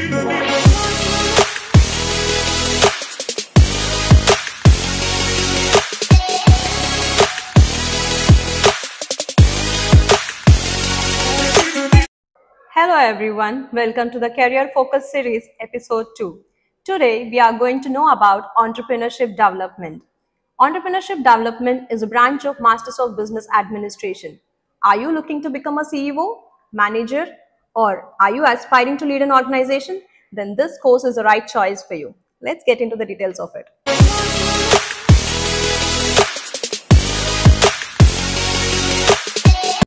Hello everyone, welcome to the Career Focus Series, Episode 2. Today we are going to know about entrepreneurship development. Entrepreneurship development is a branch of Masters of Business Administration. Are you looking to become a CEO, manager, or are you aspiring to lead an organization? Then this course is the right choice for you. Let's get into the details of it.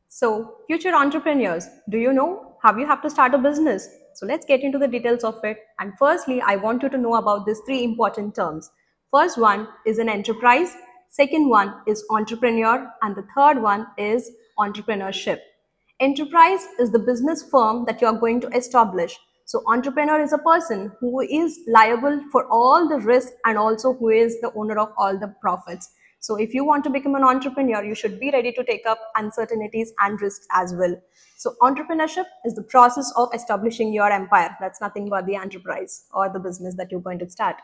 So, future entrepreneurs, do you know how you have to start a business? So, let's get into the details of it. And firstly, I want you to know about these three important terms. First one is an enterprise, second one is entrepreneur, and the third one is entrepreneurship. Enterprise is the business firm that you are going to establish. So, entrepreneur is a person who is liable for all the risk and also who is the owner of all the profits. So if you want to become an entrepreneur, you should be ready to take up uncertainties and risks as well. So entrepreneurship is the process of establishing your empire. That's nothing but the enterprise or the business that you're going to start.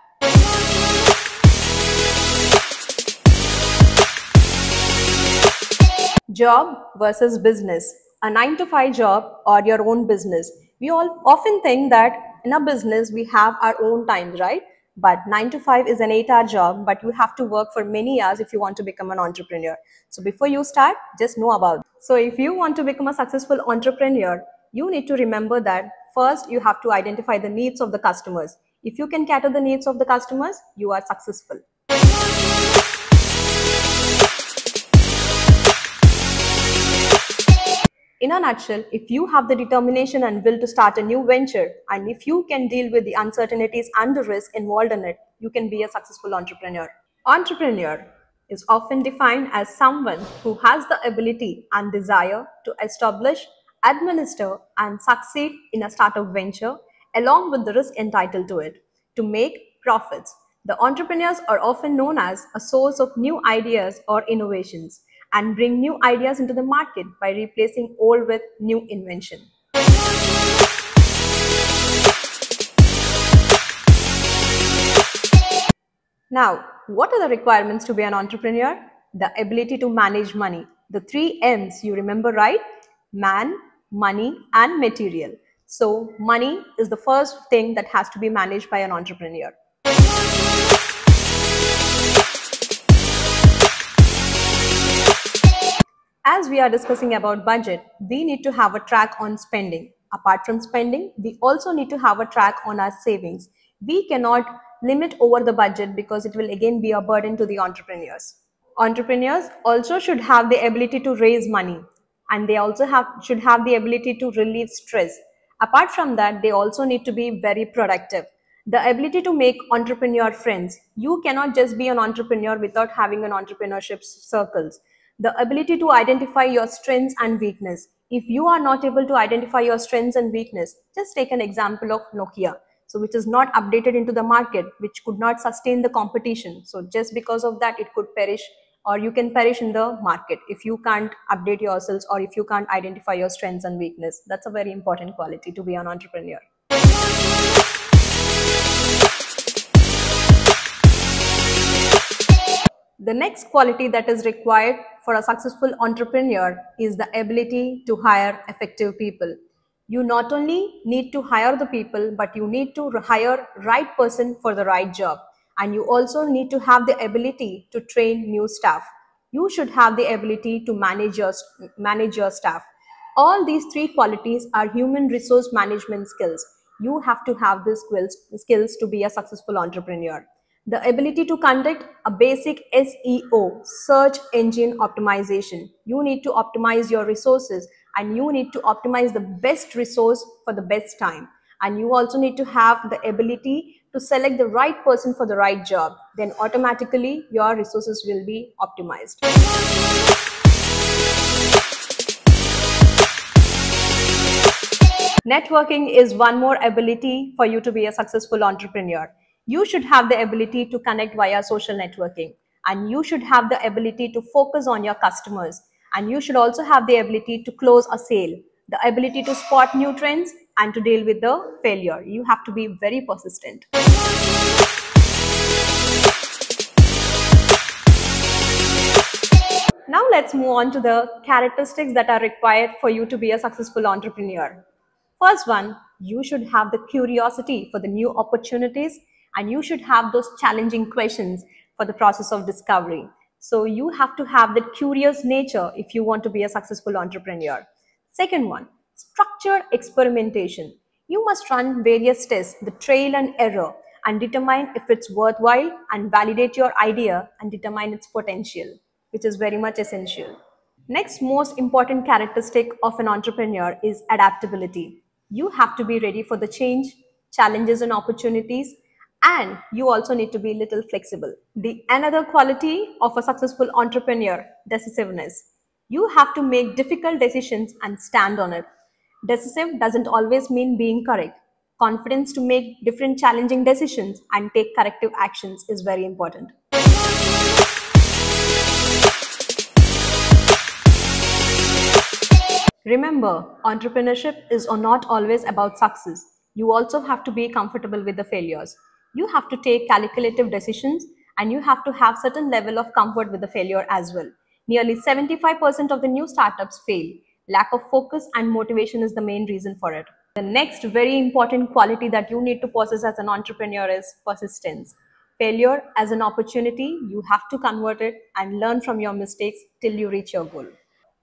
Job versus business. A 9 to 5 job or your own business. We all often think that in a business we have our own times, right? but 9 to 5 is an 8 hour job but you have to work for many hours if you want to become an entrepreneur so before you start just know about so if you want to become a successful entrepreneur you need to remember that first you have to identify the needs of the customers if you can cater the needs of the customers you are successful In a nutshell, if you have the determination and will to start a new venture, and if you can deal with the uncertainties and the risk involved in it, you can be a successful entrepreneur. Entrepreneur is often defined as someone who has the ability and desire to establish, administer, and succeed in a startup venture along with the risk entitled to it to make profits. The entrepreneurs are often known as a source of new ideas or innovations and bring new ideas into the market by replacing old with new invention. Now, what are the requirements to be an entrepreneur? The ability to manage money. The three M's you remember, right? Man, money, and material. So, money is the first thing that has to be managed by an entrepreneur. As we are discussing about budget, we need to have a track on spending. Apart from spending, we also need to have a track on our savings. We cannot limit over the budget because it will again be a burden to the entrepreneurs. Entrepreneurs also should have the ability to raise money and they also have should have the ability to relieve stress. Apart from that, they also need to be very productive. The ability to make entrepreneur friends. You cannot just be an entrepreneur without having an entrepreneurship circles the ability to identify your strengths and weakness. If you are not able to identify your strengths and weakness, just take an example of Nokia. So which is not updated into the market, which could not sustain the competition. So just because of that, it could perish or you can perish in the market if you can't update yourselves or if you can't identify your strengths and weakness. That's a very important quality to be an entrepreneur. The next quality that is required for a successful entrepreneur is the ability to hire effective people. You not only need to hire the people, but you need to hire right person for the right job. And you also need to have the ability to train new staff. You should have the ability to manage your, manage your staff. All these three qualities are human resource management skills. You have to have these skills, skills to be a successful entrepreneur the ability to conduct a basic SEO, search engine optimization. You need to optimize your resources and you need to optimize the best resource for the best time. And you also need to have the ability to select the right person for the right job. Then automatically your resources will be optimized. Networking is one more ability for you to be a successful entrepreneur you should have the ability to connect via social networking and you should have the ability to focus on your customers and you should also have the ability to close a sale the ability to spot new trends and to deal with the failure. You have to be very persistent. Now let's move on to the characteristics that are required for you to be a successful entrepreneur. First one, you should have the curiosity for the new opportunities and you should have those challenging questions for the process of discovery. So you have to have that curious nature if you want to be a successful entrepreneur. Second one, structured experimentation. You must run various tests, the trail and error, and determine if it's worthwhile and validate your idea and determine its potential which is very much essential. Next most important characteristic of an entrepreneur is adaptability. You have to be ready for the change, challenges and opportunities and you also need to be a little flexible. The another quality of a successful entrepreneur, decisiveness. You have to make difficult decisions and stand on it. Decisive doesn't always mean being correct. Confidence to make different challenging decisions and take corrective actions is very important. Remember, entrepreneurship is not always about success. You also have to be comfortable with the failures. You have to take calculative decisions and you have to have certain level of comfort with the failure as well. Nearly 75% of the new startups fail. Lack of focus and motivation is the main reason for it. The next very important quality that you need to possess as an entrepreneur is persistence. Failure as an opportunity, you have to convert it and learn from your mistakes till you reach your goal.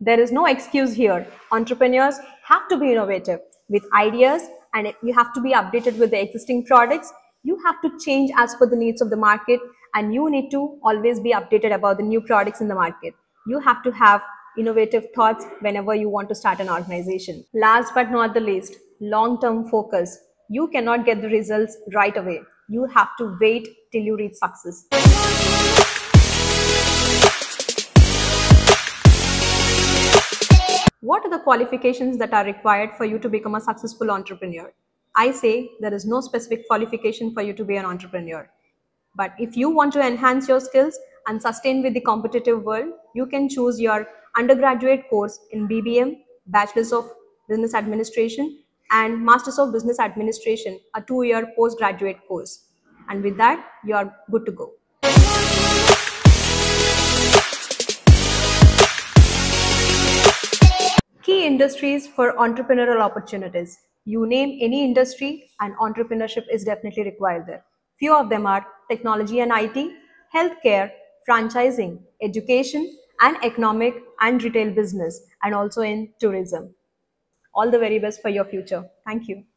There is no excuse here. Entrepreneurs have to be innovative with ideas and you have to be updated with the existing products. You have to change as per the needs of the market and you need to always be updated about the new products in the market. You have to have innovative thoughts whenever you want to start an organization. Last but not the least, long-term focus. You cannot get the results right away. You have to wait till you reach success. What are the qualifications that are required for you to become a successful entrepreneur? I say there is no specific qualification for you to be an entrepreneur. But if you want to enhance your skills and sustain with the competitive world, you can choose your undergraduate course in BBM, Bachelor's of Business Administration, and Masters of Business Administration, a two year postgraduate course. And with that, you are good to go. Key industries for entrepreneurial opportunities. You name any industry and entrepreneurship is definitely required there. Few of them are technology and IT, healthcare, franchising, education, and economic and retail business, and also in tourism. All the very best for your future. Thank you.